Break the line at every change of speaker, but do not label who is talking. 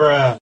Bruh.